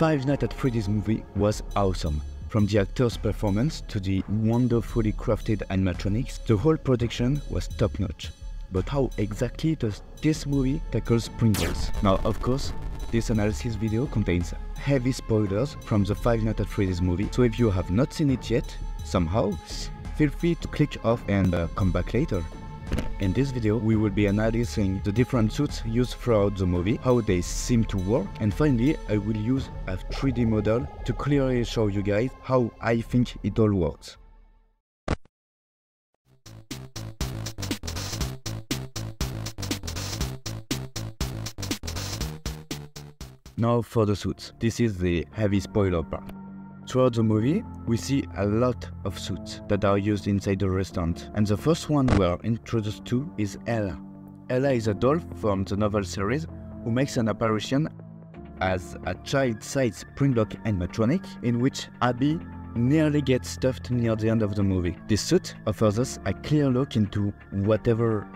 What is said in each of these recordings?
Five Nights at Freddy's movie was awesome. From the actor's performance to the wonderfully crafted animatronics, the whole production was top notch. But how exactly does this movie tackle Pringles? Now, of course, this analysis video contains heavy spoilers from the Five Nights at Freddy's movie, so if you have not seen it yet, somehow, feel free to click off and uh, come back later. In this video, we will be analyzing the different suits used throughout the movie, how they seem to work, and finally, I will use a 3D model to clearly show you guys how I think it all works. Now for the suits. This is the heavy spoiler part. Throughout the movie, we see a lot of suits that are used inside the restaurant, and the first one we're introduced to is Ella. Ella is a doll from the novel series who makes an apparition as a child-sized Springlock animatronic in which Abby nearly gets stuffed near the end of the movie. This suit offers us a clear look into whatever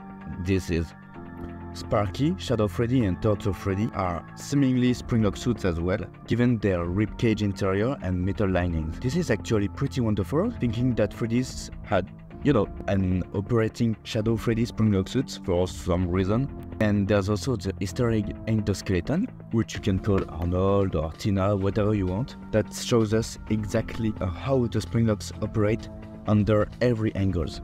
this is. Sparky, Shadow Freddy and Torture Freddy are seemingly Springlock suits as well, given their ribcage interior and metal linings. This is actually pretty wonderful, thinking that Freddy's had, you know, an operating Shadow Freddy Springlock for some reason. And there's also the Easter egg endoskeleton, which you can call Arnold or Tina, whatever you want, that shows us exactly uh, how the Springlocks operate under every angles.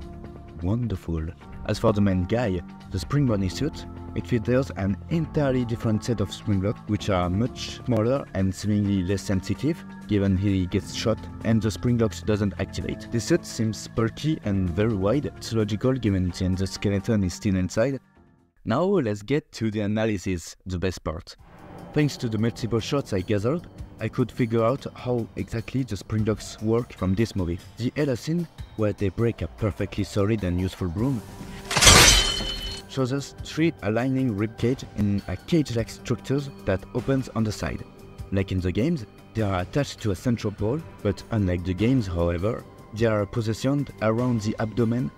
Wonderful. As for the main guy, the Spring Bunny suit, it features an entirely different set of Springlock, which are much smaller and seemingly less sensitive, given he gets shot and the Springlock doesn't activate. The suit seems bulky and very wide, it's logical given the endoskeleton is still inside. Now let's get to the analysis, the best part. Thanks to the multiple shots I gathered, I could figure out how exactly the Springlocks work from this movie. The Ella scene, where they break a perfectly solid and useful broom, shows us three aligning ribcage in a cage-like structure that opens on the side. Like in the games, they are attached to a central pole, but unlike the games, however, they are positioned around the abdomen.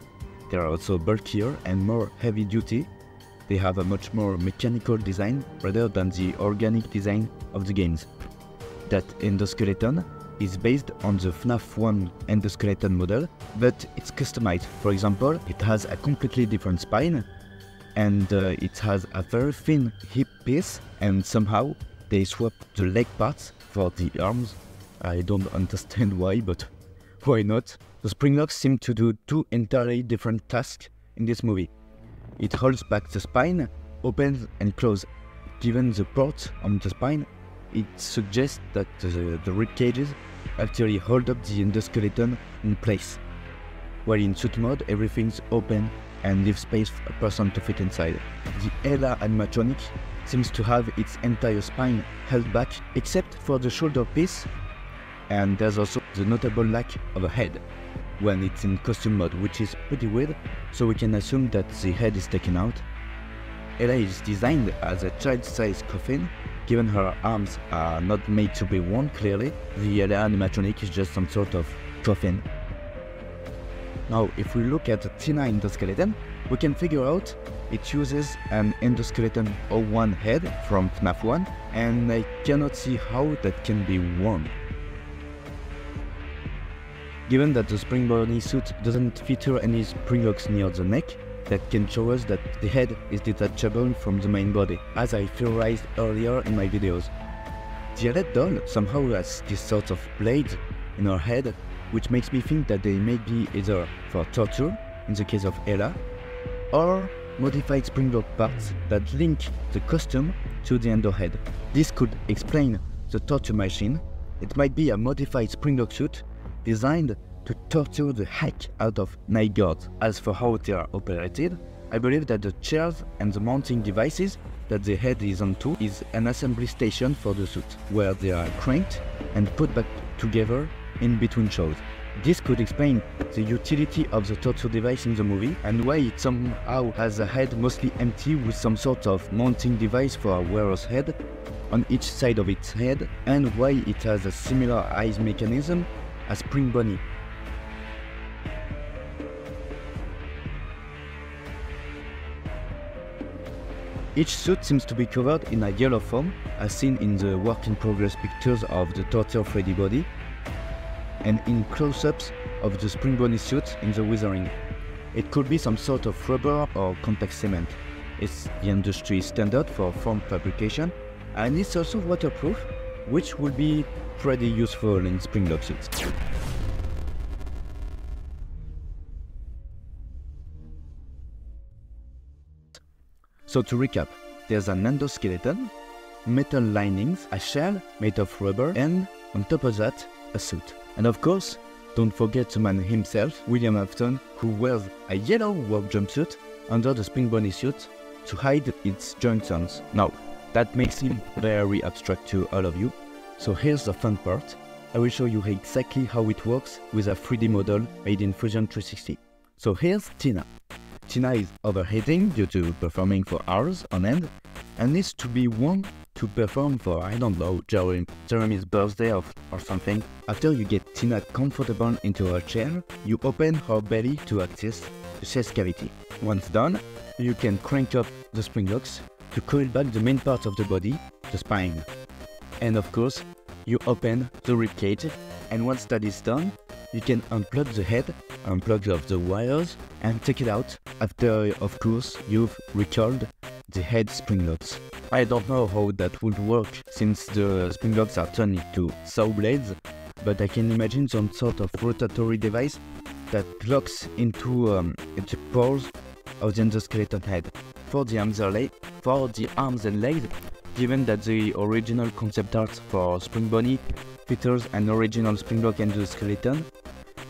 They are also bulkier and more heavy-duty. They have a much more mechanical design rather than the organic design of the games. That endoskeleton is based on the FNAF 1 endoskeleton model, but it's customized. For example, it has a completely different spine, and uh, it has a very thin hip piece and somehow they swap the leg parts for the arms. I don't understand why, but why not? The Springlocks seem to do two entirely different tasks in this movie. It holds back the spine, opens and closes. Given the port on the spine, it suggests that the, the rib cages actually hold up the endoskeleton in place. While in suit mode, everything's open and leave space for a person to fit inside. The Ella animatronic seems to have its entire spine held back except for the shoulder piece and there's also the notable lack of a head when it's in costume mode which is pretty weird so we can assume that the head is taken out. Ella is designed as a child-sized coffin given her arms are not made to be worn clearly, the Ella animatronic is just some sort of coffin now, if we look at the Tina endoskeleton, we can figure out it uses an endoskeleton 01 head from FNAF 1, and I cannot see how that can be worn. Given that the Spring Bunny suit doesn't feature any springlocks near the neck, that can show us that the head is detachable from the main body, as I theorized earlier in my videos. The Alette doll somehow has this sort of blade in her head which makes me think that they may be either for torture, in the case of Ella, or modified springlock parts that link the costume to the endohead. This could explain the torture machine. It might be a modified springlock suit designed to torture the heck out of night guards. As for how they are operated, I believe that the chairs and the mounting devices that the head is onto is an assembly station for the suit, where they are cranked and put back together in between shows. This could explain the utility of the torture device in the movie and why it somehow has a head mostly empty with some sort of mounting device for a wearer's head on each side of its head and why it has a similar eyes mechanism as Spring Bunny Each suit seems to be covered in a yellow foam, as seen in the work-in-progress pictures of the Torture Freddy body, and in close-ups of the Spring Bonnie suit in the Withering. It could be some sort of rubber or contact cement. It's the industry standard for foam fabrication, and it's also waterproof, which will be pretty useful in Springlock suits. So to recap, there's an endoskeleton, metal linings, a shell made of rubber, and on top of that, a suit. And of course, don't forget the man himself, William Afton, who wears a yellow work jumpsuit under the Spring Bonnie suit to hide its junctions. Now, that makes him very abstract to all of you. So here's the fun part. I will show you exactly how it works with a 3D model made in Fusion 360. So here's Tina. Tina is overheating due to performing for hours on end and needs to be warm to perform for, I don't know, Jeremy, Jeremy's birthday or, or something. After you get Tina comfortable into her chair, you open her belly to access the chest cavity. Once done, you can crank up the spring locks to coil back the main part of the body, the spine. And of course, you open the ribcage and once that is done, you can unplug the head, unplug of the wires and take it out after, of course, you've recalled the head spring locks. I don't know how that would work since the spring locks are turned into saw blades, but I can imagine some sort of rotatory device that locks into um, the pores of the endoskeleton head. For the arms and legs, for the arms and legs, given that the original concept art for Spring Bonnie features an original spring Springlock endoskeleton,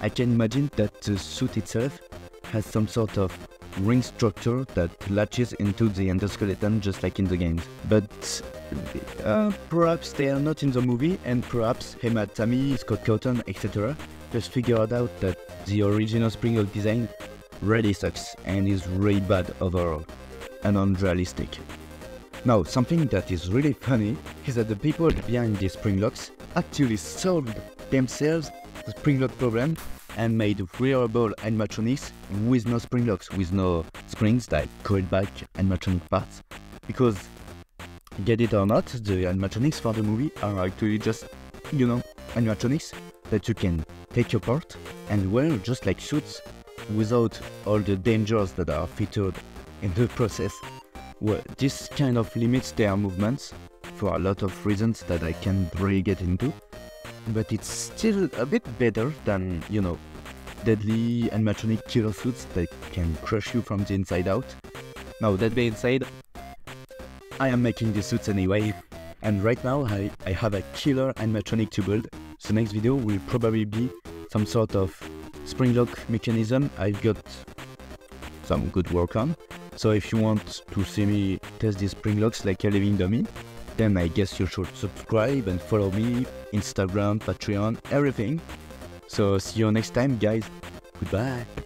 I can imagine that the suit itself has some sort of ring structure that latches into the endoskeleton just like in the games. But uh, perhaps they are not in the movie and perhaps Emma Tammi, Scott Cawthon, etc. just figured out that the original Springlock design really sucks and is really bad overall and unrealistic. Now, something that is really funny is that the people behind these Springlocks actually solved themselves the Springlock problem and made wearable animatronics with no spring locks, with no springs like coiled back animatronic parts. Because, get it or not, the animatronics for the movie are actually just, you know, animatronics that you can take apart and wear just like suits without all the dangers that are featured in the process. Well, this kind of limits their movements for a lot of reasons that I can't really get into, but it's still a bit better than, you know, deadly animatronic killer suits that can crush you from the inside out. Now, that being said, I am making the suits anyway, and right now I, I have a killer animatronic to build. The next video will probably be some sort of spring lock mechanism I've got some good work on. So if you want to see me test these spring locks like a living dummy, then I guess you should subscribe and follow me, Instagram, Patreon, everything. So see you next time guys. Goodbye.